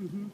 Mm-hmm.